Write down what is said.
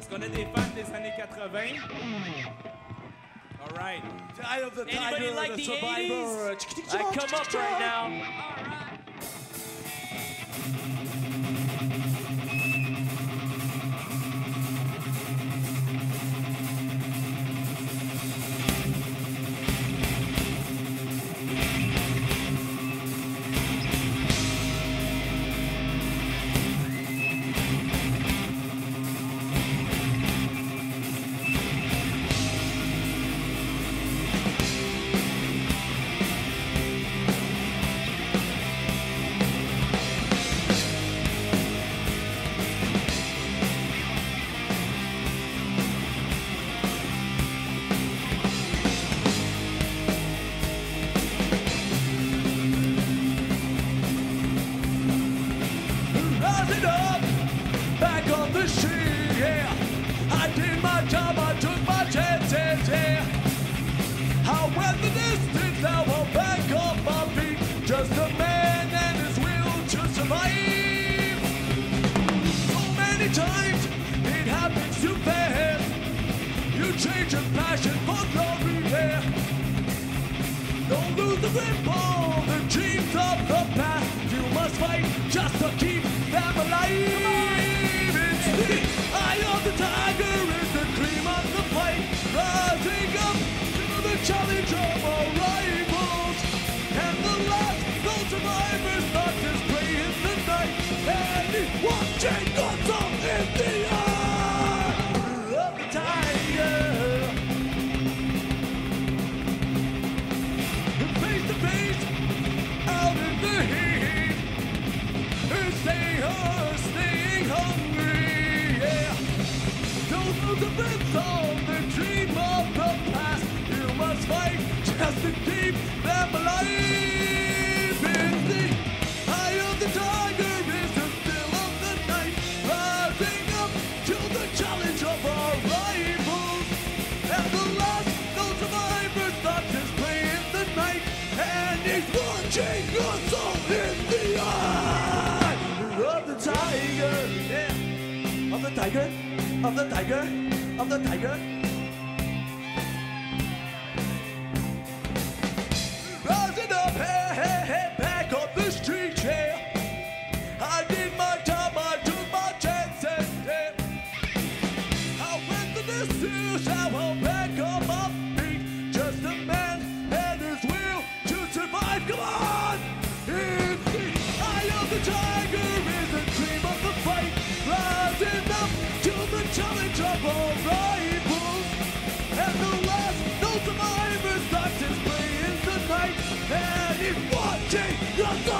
Parce qu'on a des fans des années 80. All right. Eye of the Anybody tiger, like the the survivor. 80s? I come up right now. So many times it happens too fast. You change your passion for glory. Don't lose the grip on the dreams of the past. You must fight just to keep them alive. It's the eye of the tiger, is the cream of the. Rising up to the challenge of our Staying hungry, yeah. Don't fence on the dream Of the tiger, of the tiger, of the tiger. And watching us